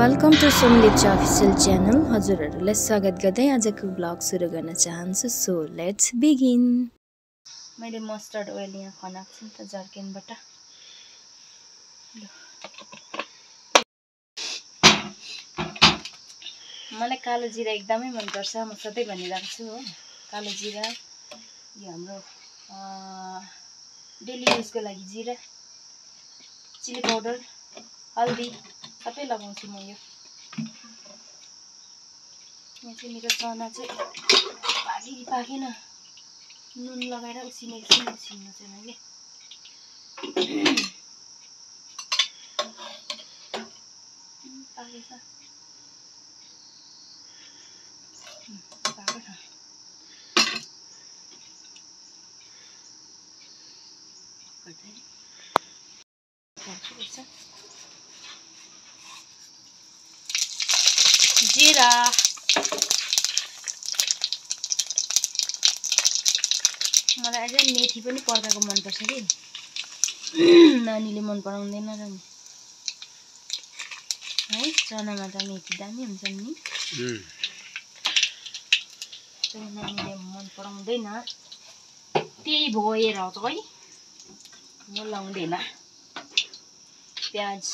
Welcome to Som Lipcha official channel हजुरहरूलाई स्वागत गर्दै आजको ब्लग सुरु गर्न चाहन्छु। सो लेट्स बिगिन मैले मस्टर्ड ओइल यहाँ खनाएको छु नि त जर्किनबाट। मलाई कालो जिरा एकदमै मनपर्छ। म सधैँ भनिरहेको छु हो। कालो जिरा यो हाम्रो डेली युजको लागि जिरा चिली पाउडर। हल्दी सबै लगाउँछु म यो चाहिँ मेरो चना चाहिँ पाकी पाकेन नुन लगाएर उसिनेको छु उसिन्नु चाहिँ मैले पाकेछ रहेछ जिरा मलाई अझै मेथी पनि पर्काएको मनपर्छ कि। नानीले मन पराउँदैन र नि। है चनामा त मेथी दामी हुन्छ नि। नानीले मन पराउँदैन। त्यही भएर त है म लाउँदैन। प्याज।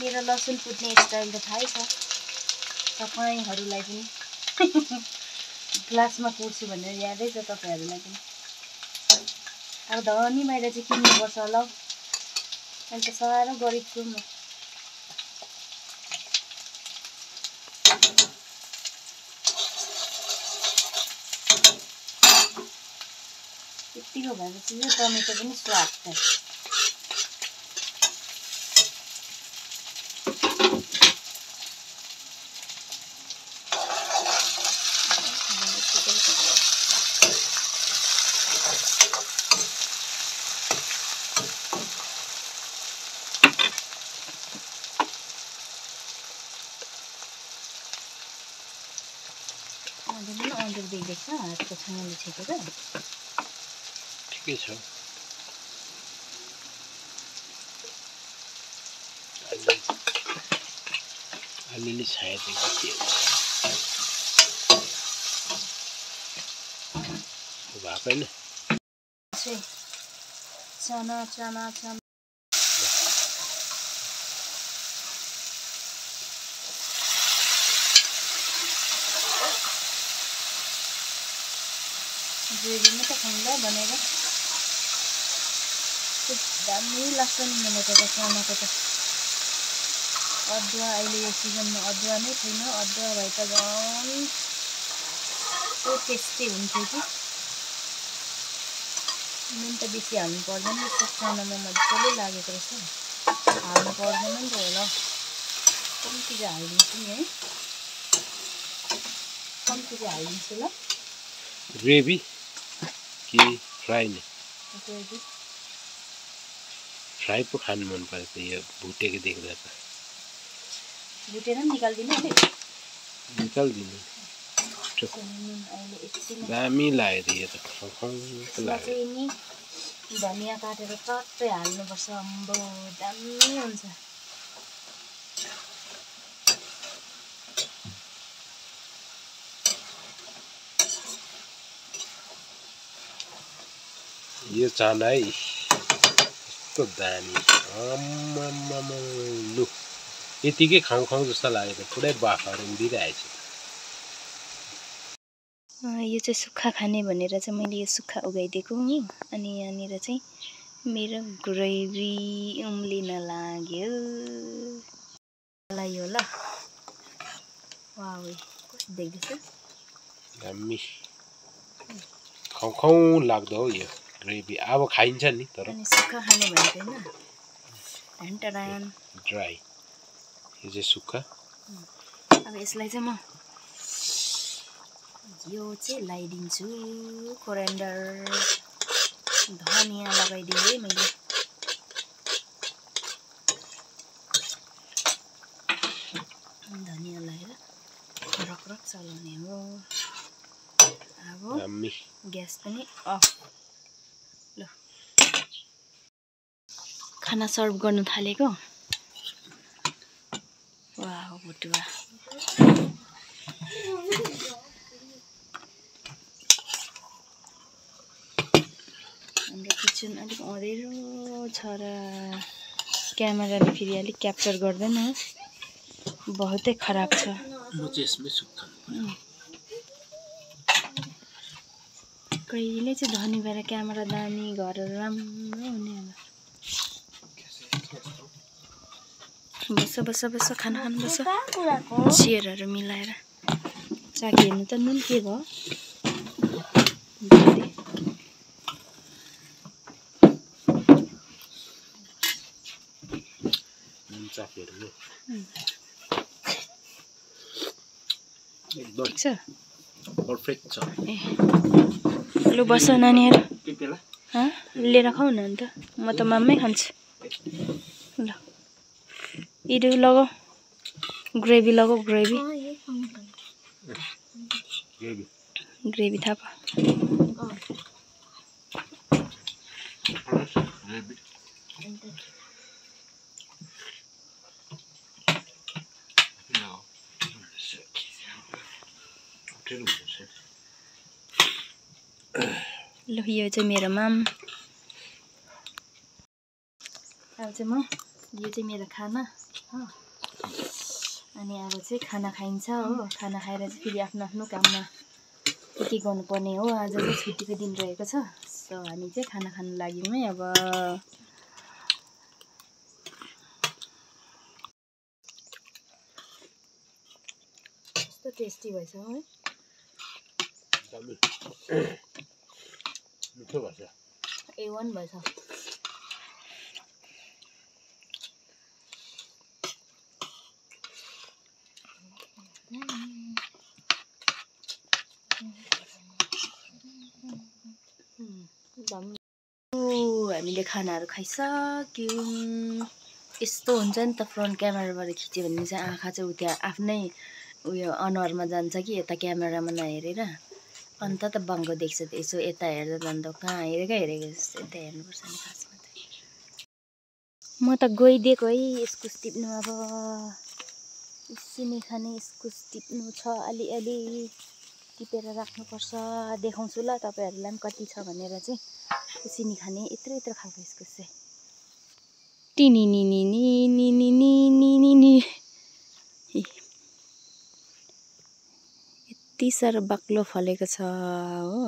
मेरो लसुन फुट्ने स्टाइल त थाहै छ। तपाईँहरूलाई पनि। ग्लासमा कुर्छु भनेर यादै छ तपाईँहरूलाई पनि। अब धनी बाहिर चाहिँ किन्नुपर्छ होला हौ अन्त साह्रो गरिब छु म। यत्तिको भएपछि यो टमेटो पनि स्वाद छ। अँध्यारो देख्दैछ हातको छानाले छेकेर ठिकै छ अलिअलि छाया देख्दा के भएको होइन चना चना चना ग्रेभी मात्रै खाउँला भनेर दामी लाग्छ नि मलाई त चनाको त अदुवा अहिले यो सिजनमा अदुवा नै छैन अदुवा भए त झन् कस्तो टेस्टी हुन्थ्यो कि नुन त बेसी हाल्नु पर्दैन यस्तो चनामा मजाले लागेको रहेछ हाल्नु पर्दैन नि त होला कम्ती चाहिँ हालिदिन्छु नि है कम्ती चाहिँ हालिदिन्छु ल ग्रेभी कि फ्राई नै? फ्राई पो खानु मन पर्छ यो भुटेको देख्दा त। निकालिदिनु दामी लाग्यो यो त। धनियाँ काटेर चट्टै हाल्नुपर्छ। अम्बो दामी हुन्छ। यो चाना है कस्तो दामी लु यतिकै खाउँ खाउँ जस्तो लाग्यो त पुरै बाफाहरू उडिरहेछ यो चाहिँ सुक्खा खाने भनेर चाहिँ मैले यो सुक्खा उगाइदिएको हो अनि यहाँनिर चाहिँ मेरो ग्रेभी उम्लिन लाग्यो यो ल कस्तो देख्दैछ दामी खाउँ खाउँ लाग्दो हौ यो ग्रेभी अब खाइन्छ नि तर सुक्खा खाने ढान्टाडान ड्राई यो चाहिँ सुक्खा। अब यसलाई चाहिँ म यो चाहिँ लगाइदिन्छु कोरिएन्डर। धनियाँ लगाइदिएँ मैले। धनियाँ लगाएर रक चलाउने हो। अब ग्यास पनि अफ। ल। खाना सर्भ गर्नु थालेको? वा भुटुवा हाम्रो किचन अलिक अँधेरो छ र क्यामेराले फेरि अलिक क्याप्चर गर्दैन। बहुतै खराब छ म चाहिँ यसमै सुक्छु कहिले चाहिँ धनी भएर क्यामेरा दामी घरहरू राम्रो हुने होला। बस बस बस खाना खानु बस। चियरहरू मिलाएर। चाकी हेर्नु त नुन के भयो? ठिक छ? पर्फेक्ट छ। ए। लु बस नानी हाँ ले न अन्त म लिडू मामै ग्रेवी ल ग्रेवी लगाऊ ग्रेवी ग्रेवी था No, I'm. I'm. ल यो चाहिँ मेरो माम अब चाहिँ म यो चाहिँ मेरो खाना हो। अनि अब चाहिँ खाना खाइन्छ हो। खाना खाएर चाहिँ फेरि आफ्नो आफ्नो काममा के के गर्नुपर्ने हो। आज चाहिँ छुट्टीको दिन रहेको छ सो हामी चाहिँ खाना खानु लाग्यौँ है अब कस्तो टेस्टी भएछ है। मिठो भएछ। ए वान भएछ। हामीले खानाहरू खाइसक्यौँ। यस्तो हुन्छ नि त फ्रन्ट क्यामेराबाट खिच्यो भने चाहिँ आँखा चाहिँ उ त्यहाँ आफ्नै उयो अनुहारमा जान्छ कि यता क्यामेरामा नहेरेर। अन्त त बाङ्गो देख्छ त यसो यता हेर्दा त अन्त कहाँ हेरेको हेरेको जस्तो यता हेर्नुपर्छ नि खासमा चाहिँ म त गइदिएको है इस्कुस टिप्नु अब। सिमी खाने इस्कुस टिप्नु छ अलिअलि। टिपेर राख्नुपर्छ। देखाउँछु ल तपाईँहरूलाई पनि कति छ भनेर चाहिँ। सिमी खाने यत्रो यत्रो खालको इस्कुस चाहिँ। टिनी नि। कति साह्रो बाक्लो फलेको छ हो।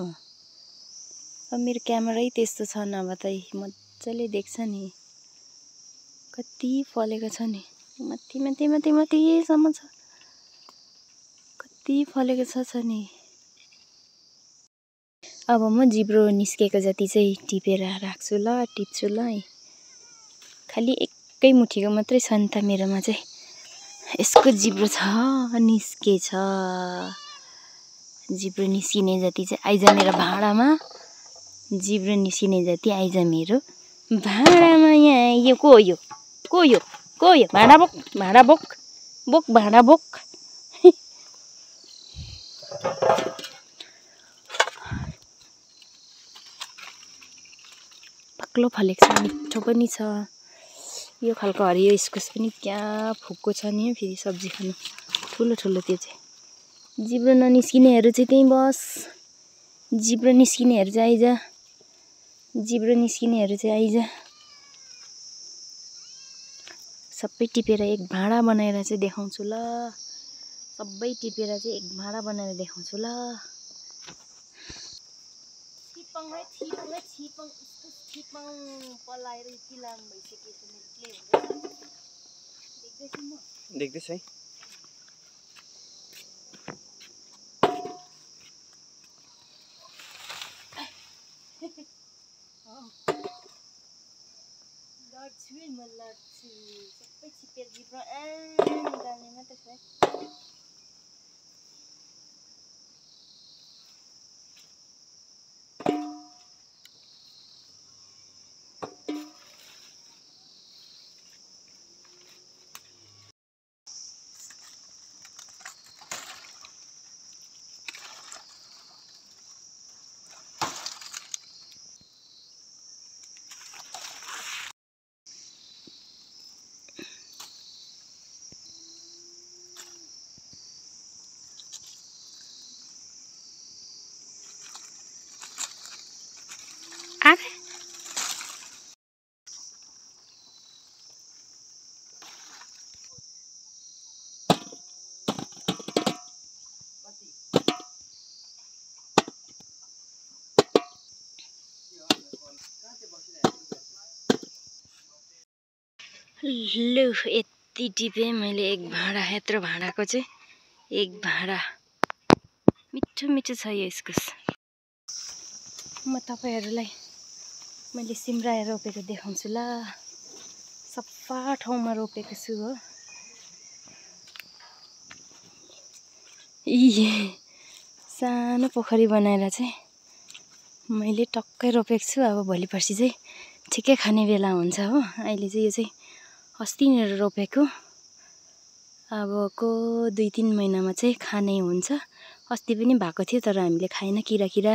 अब मेरो क्यामेरै त्यस्तो छ नभए त मजाले देख्छ नि। कति फलेको छ नि। माथि माथि माथि माथिसम्म छ। कति फलेको छ छ नि। अब म जिब्रो निस्केको जति चाहिँ टिपेर राख्छु ल टिप्छु ल है। खालि एकै मुठीको मात्रै छ नि त मेरोमा चाहिँ। यसको जिब्रो छ निस्केछ। जिब्रो निस्किने जति चाहिँ आइज मेरो भाँडामा जिब्रो निस्किने जति आइज मेरो भाँडामा यहाँ यो को यो? को यो? को यो? भाँडा बोक भाँडा बोक बोक भाँडा बोक। बाक्लो फलेको छ मिठो पनि छ। यो खालको हरियो इस्कुस पनि क्या फुक्को छ नि फेरि सब्जी खानु। ठुलो ठुलो त्यो चाहिँ। जिब्रो ननिस्किनेहरू चाहिँ त्यहीँ बस। जिब्रो निस्किनेहरू चाहिँ आइज। जिब्रो निस्किनेहरू चाहिँ आइज। सबै टिपेर एक भाँडा बनाएर चाहिँ देखाउँछु ल। सबै टिपेर चाहिँ एक भाँडा बनाएर देखाउँछु ल। छिपङ है छिपङ है छिपङ इस्कुस छिपङ पलाएर यति लामो भइसकेको मिटले हुँदैछ देख्दैछु म देख्दैछ है लड्छु है म लड्छु सबै छिपेर जिब्रो आ निकाल्ने मात्रै छ है लु यति टिपेँ मैले एक भाँडा यत्रो भाँडाको चाहिँ एक भाँडा। मिठो मिठो छ यो इस्कुस। म तपाईँहरूलाई मैले सिमरायो रोपेको देखाउँछु ल। सफा ठाउँमा रोपेको छु हो। इ सानो पोखरी बनाएर चाहिँ मैले टक्कै रोपेको छु। अब भोलि पर्सि चाहिँ ठिकै खाने बेला हुन्छ हो। अहिले चाहिँ यो चाहिँ अस्तिनिर रोपेको। अबको दुई तिन महिनामा चाहिँ खाने हुन्छ। अस्ति पनि भएको थियो तर हामीले खाएन। किरा किरा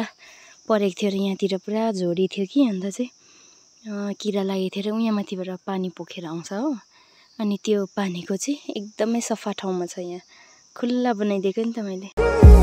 परेको थियो र यहाँतिर पुरा झोडी थियो कि अन्त चाहिँ किरा लागेको थियो र यहाँ माथिबाट पानी पोखेर आउँछ हो। अनि त्यो पानीको चाहिँ एकदमै सफा ठाउँमा छ यहाँ। खुल्ला बनाइदिएको नि त मैले।